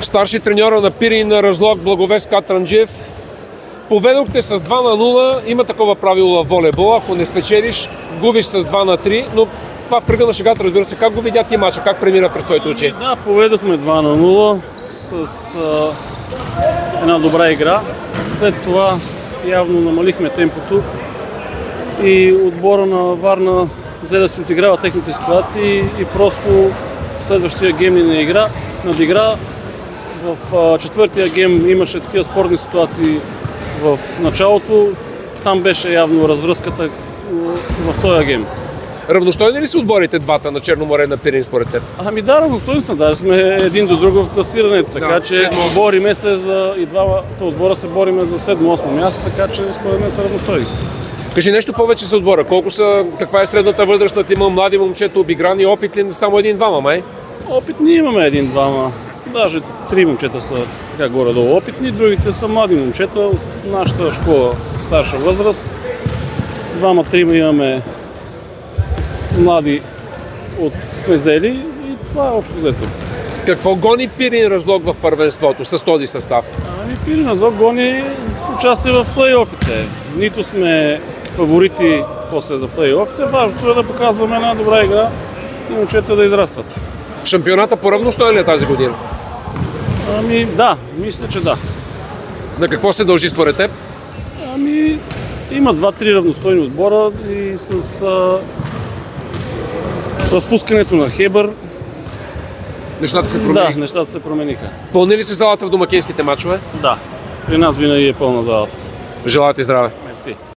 Старши треньора на Пирин на Разлог Благовест Катранджиев. Поведохте с 2 на 0. Има такова правило в волейбола. Ако не спечелиш, губиш с 2 на 3. Но това в кръга на шегата, разбира се. Как го видя ти мача? Как премина през твоите очи? Да, поведохме 2 на 0 с а, една добра игра. След това явно намалихме темпото и отбора на Варна взе да се отиграва техните ситуации и просто следващия гейм не игра, надигра. В четвъртия гейм имаше такива спорни ситуации в началото. Там беше явно развръзката в този гейм. Равностойни ли са отборите двата на Черноморе на Пирин според теб? Ами да, равностойни са. Даже сме един до друг в класирането. Така Да, че седмо-осмо. бориме се за... И двамата отбора се бориме за 7-8 място, така че според мен са равностойни. Кажи нещо повече за отбора. Колко са, каква е средната възраст на тима? Млади момчета, обиграни, опитни, само един-двама, май? Опитни имаме един-двама. Даже три момчета са така горе-долу опитни, другите са млади момчета от нашата школа, старша възраст. Двама-трима имаме млади от Смезели и това е общо взето. Какво гони Пирин Разлог в първенството с този състав? Ами Пирина Злог гони участие в плейофите. Нито сме фаворити после за плейофите. Важното е да показваме една добра игра и момчета да израстват. Шампионата по равностоен ли е тази година? Ами да, мисля, че да. На какво се дължи според теб? Ами има два-три равностойни отбора и с а, разпускането на Хебър, Нещата се да, промениха. нещата се промениха. Пълни ли се залата в домакинските матчове? Да, при нас винаги е пълна залата. Желая ти здраве! Мерси.